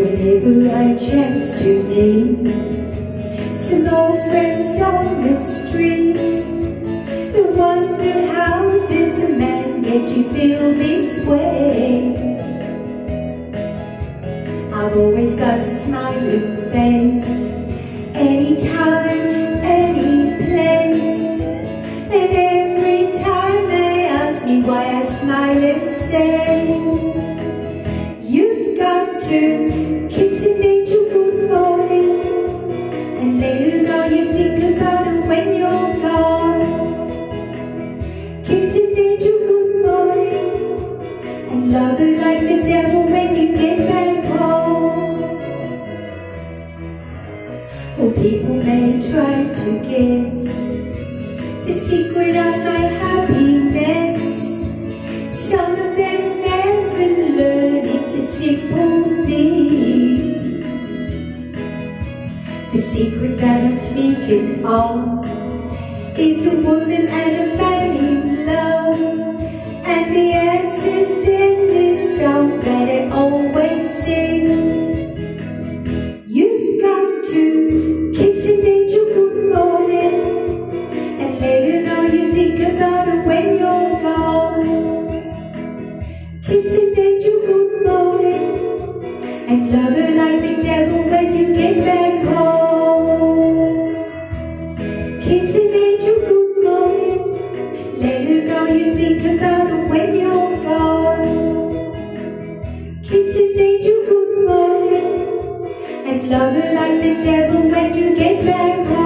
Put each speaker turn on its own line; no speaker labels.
Whenever I chance to meet some old friends on the street, they wonder how does a man get to feel this way? I've always got a smiling face anytime any place, and every time they ask me why I smile and say got to kiss angel good morning And later on you think about it when you're gone. Kiss an angel good morning And love her like the devil when you get back home Well people may try to guess The secret of my The secret that I'm speaking of is a woman and a man in love. And the answer's in this song that I always sing. You've got to kiss an angel good morning. And later now you think about it when you're gone. Kiss an angel good morning. And love her like the devil Later though you think about it when you're gone Kiss it, made you good morning. And love her like the devil when you get back home